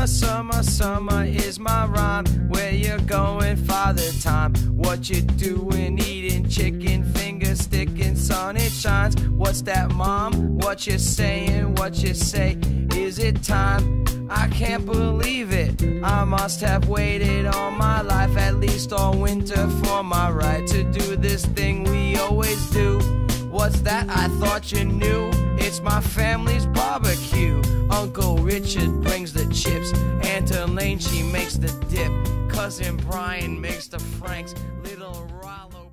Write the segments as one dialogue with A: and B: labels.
A: Summer, summer, summer is my rhyme. Where you going, father time? What you doing, eating chicken fingers, sticking sun, it shines. What's that, mom? What you saying, what you say? Is it time? I can't believe it. I must have waited all my life, at least all winter, for my right to do this thing we always do. What's that? I thought you knew. It's my family's barbecue. Uncle Richard brings the chips. Aunt Elaine, she makes the dip. Cousin Brian makes the Franks. Little Rollo.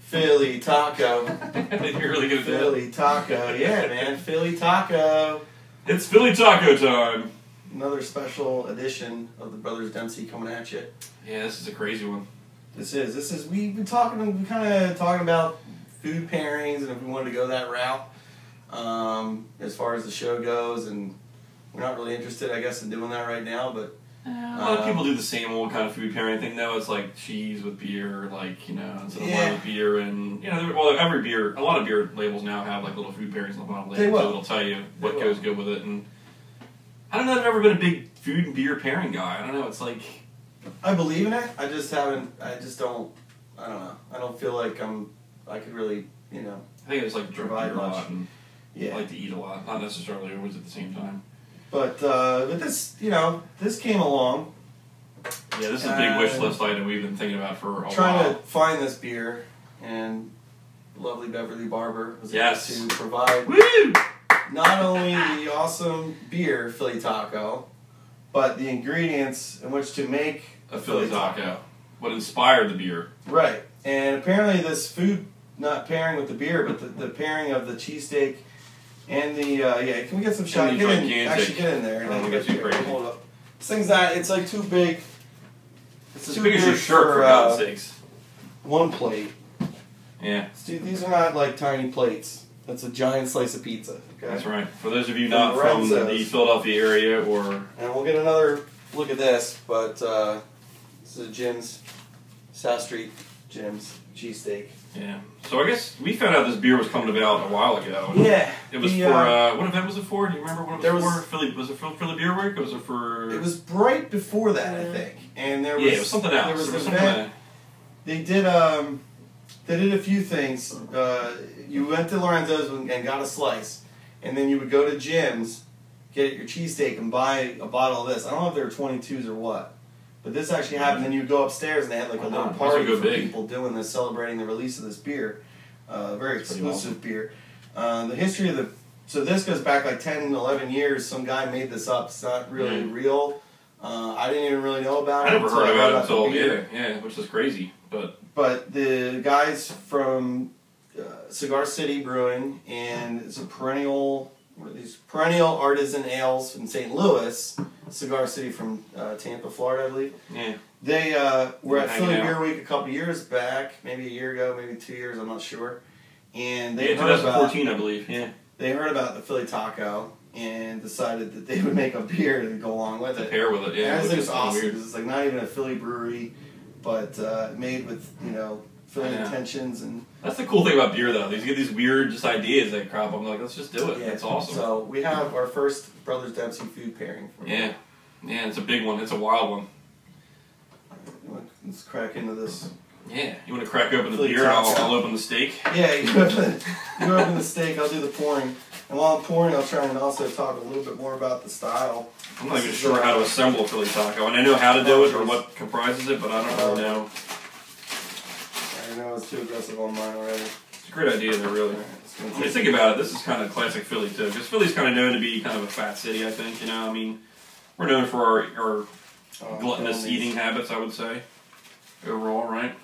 B: Philly taco.
C: You're really good at that.
B: Philly taco. Yeah, man. Philly taco.
C: It's Philly Taco time.
B: Another special edition of the Brothers Dempsey coming at you.
C: Yeah, this is a crazy one.
B: This is this is we've been talking we kind of talking about food pairings and if we wanted to go that route um, as far as the show goes and we're not really interested I guess in doing that right now but
C: A lot of
B: Um,
C: people do the same old kind of food pairing thing now. It's like cheese with beer, like you know, instead of
B: Yeah.
C: wine with beer, and you know, there- well, every beer, a lot of beer labels now have like little food pairings on the bottom
B: They
C: label, so it'll tell you what goes good with it. And I don't know, I've never been a big food and beer pairing guy. I don't know, it's like
B: I believe in it I just haven't I just don't I don't know I don't feel like I'm I could really you know
C: I think I just like drink beer a lot and
B: yeah
C: like to eat a lot, not necessarily always at the same time.
B: but uh, but this you know this came along
C: Yeah, this is a big wish list item we've been thinking about for a
B: trying
C: while.
B: to find this beer and lovely Beverly Barber was
C: Yes.
B: able to provide
C: Woo!
B: not only the awesome beer Philly taco, but the ingredients in which to make
C: A Philly taco. What inspired the beer?
B: Right, and apparently this food not pairing with the beer, but the, the pairing of the cheesesteak and the uh, yeah. Can we get some shot? Get in, actually get in there.
C: Don't wanna get
B: Here,
C: crazy.
B: Hold up. This thing's not. It's like too big. It's
C: As
B: too
C: big as your shirt, for
B: uh,
C: God's sakes.
B: one plate.
C: Yeah,
B: Dude, these are not like tiny plates. That's a giant slice of pizza. Okay.
C: that's right. For those of you
B: From
C: not from the Philadelphia area or
B: And we'll get another look at this, but uh, this is Jim's South Street Jim's cheesesteak.
C: yeah. So I guess we found out this beer was coming about a while ago.
B: Yeah,
C: It was
B: the,
C: for
B: uh,
C: uh, what event was it for? Do you remember what it was
B: there was-
C: for? Philly was it for Philly Beer Week? Or was it for?
B: It was right before that, I think, and there was
C: yeah, it was something else.
B: There was
C: There was
B: an
C: something
B: event. They did um, they did a few things. Uh, you went to Lorenzo's and got a slice, and then you would go to Jim's, get your cheesesteak, and buy a bottle of this. I don't know if they were twenty twos or what, but this actually happened. Then you go upstairs and they had like a little
C: must
B: party for
C: big.
B: people doing this, celebrating the release of this beer. Uh, very
C: That's
B: exclusive beer. Uh, the history of the so this goes back like 10, 11 years. Some guy made this up. It's not really
C: Yeah.
B: real. Uh, I didn't even really know about
C: I
B: it.
C: I
B: never
C: heard about it until yeah, yeah, which is crazy. But
B: But the guys from uh, Cigar City Brewing, and it's a perennial, what are these perennial artisan ales in St. Louis, Cigar City from uh, Tampa, Florida, I believe.
C: yeah,
B: They uh, were at Philly. Beer Week a couple years back, maybe a year ago, maybe two years, I'm not sure. And they
C: yeah,
B: heard about
C: 2014, I believe. Yeah,
B: they heard about the Philly Taco and decided that they would make a beer to go along with
C: to
B: it.
C: pair with it. Yeah,
B: Yeah, I think it's awesome because it's like not even a Philly brewery, but uh, made with you know Philly
C: Yeah.
B: intentions and
C: That's the cool thing about beer, though. These get these weird just ideas that crop up. I'm like, let's just do it.
B: yeah,
C: That's awesome.
B: So we have our first Brothers Dempsey food pairing. For
C: yeah, yeah, it's a big one. It's a wild one.
B: Let's crack into this.
C: Yeah, you want to crack open the
B: Philly
C: beer? I'll. I'll open the steak.
B: Yeah, you open, you open the steak. I'll do the pouring, and while I'm pouring, I'll try and also talk a little bit more about the style.
C: I'm not even sure how to assemble a Philly taco, and I know how to do it or what comprises it, but I don't really know.
B: I know it's too aggressive on mine already.
C: It's a great idea, though, really.
B: Alright, it's gonna
C: When you
B: take-
C: think about it, this is kind of classic Philly too, because Philly's kind of known to be kind of a fat city. I think you know. I mean, we're known for our, our
B: oh,
C: gluttonous eating habits. I would say overall, right?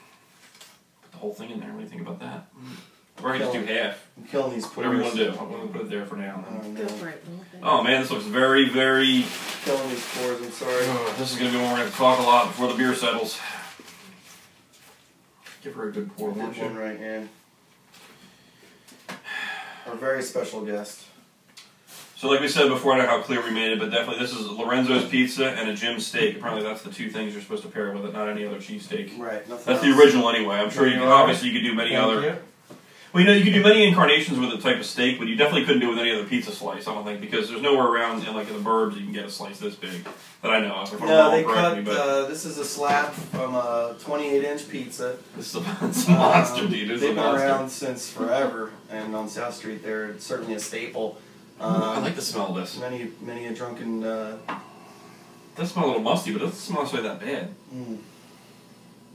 C: Put the whole thing in there. What do you think about that? Mm. Or I can just do half.
B: I'm killing these
C: Whatever you want
B: pours.
C: to do. I'm going to put it there for now.
B: Oh,
D: Go
B: no.
D: for it.
C: Oh man, this looks very, very.
B: Killing these pours. I'm sorry.
C: Oh, this is going to be one we're going to talk a lot before the beer settles. Give her a good pour,
B: Did
C: won't
B: one
C: you?
B: right, yeah. Our very special guest.
C: So, like we said before, I don't know how clear we made it, but definitely this is Lorenzo's pizza and a Jim steak. Apparently, that's the two things you're supposed to pair with it, not any other cheesesteak.
B: Right. Nothing
C: That's the
B: else.
C: original, anyway. I'm sure you can. Obviously, you could do many
B: Thank
C: other.
B: you.
C: Well, you know, you can do many incarnations with a type of steak, but you definitely couldn't do it with any other pizza slice. I don't think because there's nowhere around in like in the burbs you can get a slice this big that I know of. If
B: No, they cut.
C: but
B: Uh, this is a slab from a 28 inch pizza.
C: this is a, it's a monster,
B: Um,
C: dude. It's
B: They've been
C: monster.
B: around since forever, and on South Street, they're certainly a staple. Um,
C: I like the smell of this.
B: many many a drunken. Uh,
C: It does smell a little musty, but it doesn't smell necessarily that bad.
B: mm.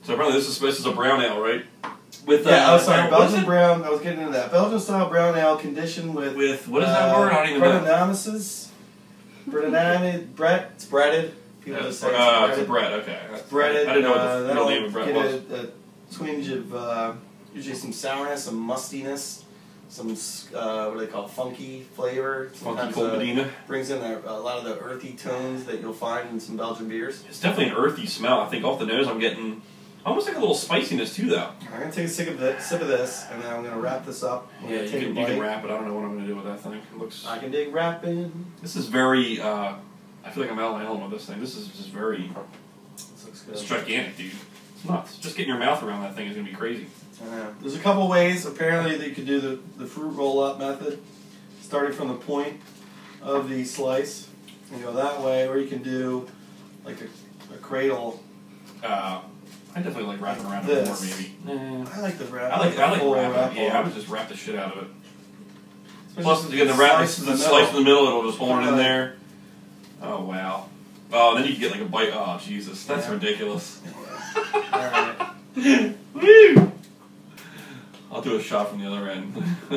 C: So apparently this is this is a brown ale, right? With
B: Yeah,
C: uh,
B: oh sorry, Belgian brown. I was getting into that Belgian style brown ale conditioned with
C: With what is that
B: uh,
C: word? I don't even know.
B: Brettanomyces. Brett. It's breaded. People
C: Yeah,
B: just say it's
C: uh,
B: breaded.
C: it's bread. Okay, That's-
B: breaded.
C: I didn't know
B: uh,
C: what the
B: that'll
C: real name of bread
B: get
C: was.
B: A, a twinge of uh, usually some sourness, some mustiness, some uh, what do they call funky flavor.
C: Funky
B: Sometimes,
C: cold
B: uh,
C: Medina.
B: brings in a, a lot of the earthy tones that you'll find in some Belgian beers.
C: It's definitely an earthy smell. I think off the nose, I'm getting almost like a little spiciness too, though.
B: I'm gonna take a sip of this, sip of this, and then I'm gonna wrap this up. I'm
C: Yeah,
B: gonna
C: you can, you can wrap it. I don't know what I'm going to do with that thing. It looks.
B: I can dig wrapping.
C: This is very. Uh, I feel like I'm Alan element with this thing. This is just very.
B: This looks good.
C: It's gigantic, dude. It's nuts. Just getting your mouth around that thing is going to be crazy.
B: I know. There's a couple ways apparently that you could do the, the fruit roll up method, starting from the point of the slice and go that way, or you can do like a, a cradle.
C: Uh, I definitely like wrapping around
B: This.
C: it more, maybe. Nah.
B: I like the wrap.
C: I like
B: the
C: I like
B: full
C: wrapping.
B: wrap
C: Yeah, I
B: on.
C: would just wrap the shit out of it.
B: Especially
C: Plus,
B: since
C: again, the wrap
B: sliced
C: is
B: in
C: the
B: the
C: slice in the middle. It'll just hold it in
B: Alright.
C: there. Oh wow. Oh, then you can get like a bite. Oh Jesus, that's
B: Yeah.
C: ridiculous.
B: Alright.
C: Woo! I'll do a shot from the other end.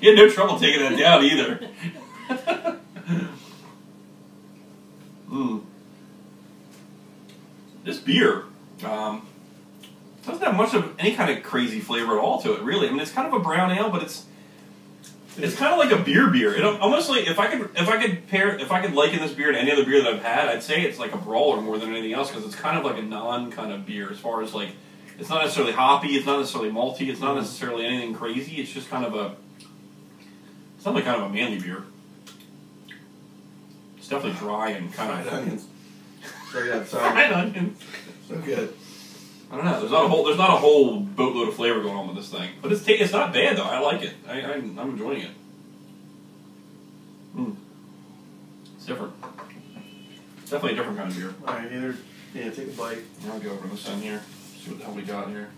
C: you had no trouble taking that down either. mm. This beer um, doesn't have much of any kind of crazy flavor at all to it, really. I mean, it's kind of a brown ale, but it's it's kind of like a beer beer. It almost like if I could if I could pair if I could liken this beer to any other beer that I've had, I'd say it's like a brawler more than anything else because it's kind of like a non kind of beer as far as like it's not necessarily hoppy, it's not necessarily malty, it's not necessarily anything crazy. It's just kind of a it's definitely kind of a manly beer. It's definitely dry and kind
B: Fried
C: of
B: onions. Straight up,
C: fried onion.
B: So good.
C: I don't know. There's not a whole there's not a whole boatload of flavor going on with this thing, but it's ta- it's not bad though. I like it. I, I I'm enjoying it. Mm. It's different. It's definitely a different kind of beer.
B: Alright, either yeah, take a bite.
C: I'll go over this end here. See what the hell we got here.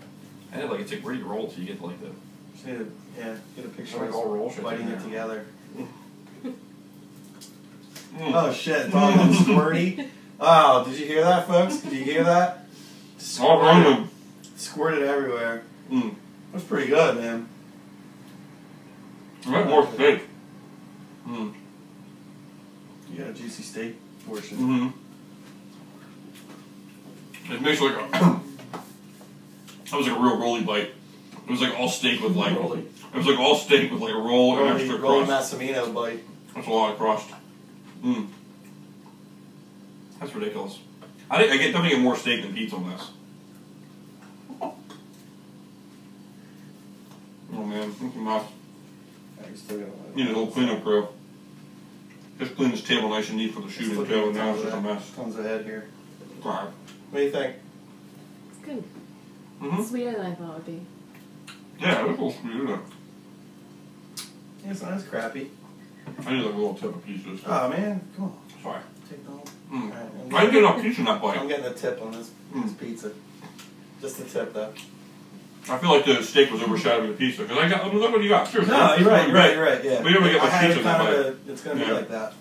C: I had like it's like where do you roll till you get like the
B: Just need yeah, get a picture
C: like
B: of
C: all roll
B: us
C: shit
B: biting it together.
C: Mm.
B: Oh shit, it's all that squirty. Oh, did you hear that, folks? Did you hear that?
C: all wrong.
B: Squirted everywhere.
C: Mm.
B: That's pretty good, man.
C: I like more steak. Mm.
B: You got a juicy steak portion.
C: Mm-hmm. It makes like a that was like a real rolly bite. It was like all steak with like
B: Rolly.
C: it was like all steak with like a roll and
B: Rolly,
C: extra
B: Rolly
C: crust.
B: Massimino bite.
C: That's a lot of crust. Mm. That's ridiculous. I, think I get definitely get more steak than pizza on this. Oh man, look at my
B: I still got
C: need a little cleanup crew. Just clean this table nice and neat for the shooting table. Now
B: tons
C: it's just a
B: that-
C: mess.
B: Tons ahead here.
C: Right.
B: What do you think?
D: It's good.
C: Mm-hmm.
D: Sweeter than I thought it would be.
C: Yeah, it was a little sweet, isn't it?
B: Yeah, it's not as crappy.
C: I need like a little tip of pieces.
B: Oh man, come on.
C: Sorry.
B: Take the whole.
C: Mm. I didn't get enough pizza in that
B: I'm getting a tip on this,
C: Mm.
B: this pizza. Just a tip though.
C: I feel like the steak was overshadowing the pizza because I got. I mean, look what you got. Seriously.
B: No, you're right. You're right. You're right. Yeah.
C: We never get much
B: had
C: pizza in that
B: kind
C: bite.
B: of a, It's gonna be like that.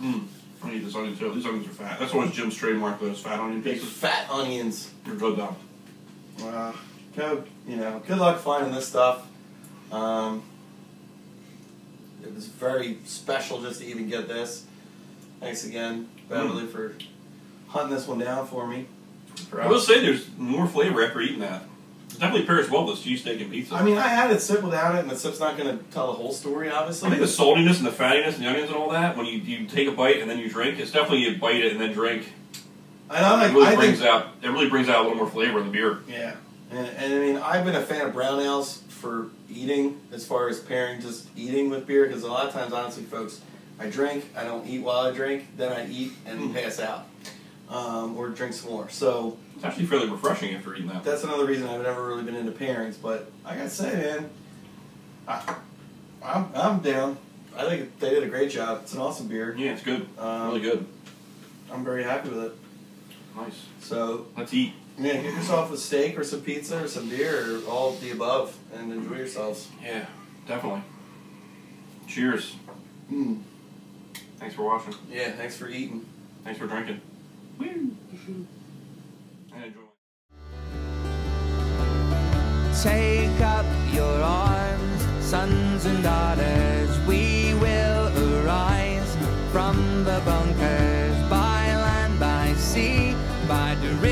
C: Mm. I need this onion too. These onions are fat. That's always Jim's trademark. Those fat onion pieces.
B: fat onions.
C: You're good though.
B: Uh, go. You know. Good luck finding this stuff. Um, it was very special just to even get this. Thanks again, hmm. Beverly, for hunting this one down for me.
C: I will say there's more flavor after eating that. It definitely pairs well with this cheesesteak and pizza.
B: I mean, I had it sip without it, and the sip's not going to tell the whole story, obviously.
C: I think the saltiness and the fattiness and the onions and all that, when you, you take a bite and then you drink, it's definitely you bite it and then drink.
B: and I'm
C: it
B: like,
C: really
B: I
C: brings
B: think,
C: out it really brings out a little more flavor in the beer.
B: yeah. And, and I mean, I've been a fan of brown ales for eating, as far as pairing just eating with beer, because a lot of times, honestly, folks, I drink, I don't eat while I drink, then I eat and
C: Mm.
B: pass out, um, or drink some more. So
C: It's actually fairly refreshing after eating that.
B: That's another reason I've never really been into pairings. But I gotta say, man, I, I'm I'm down. I think they did a great job. It's an awesome beer.
C: Yeah, it's good.
B: Um,
C: really good.
B: I'm very happy with it.
C: Nice.
B: So
C: Let's eat.
B: yeah, get yourself a steak or some pizza or some beer or all the above, and enjoy yourselves.
C: Yeah, definitely. Cheers.
B: Mm.
C: Thanks for watching.
B: Yeah, thanks for eating.
C: Thanks for drinking.
A: Take up your arms, sons and daughters.
E: We will arise from the bunkers by land, by sea, by derivative.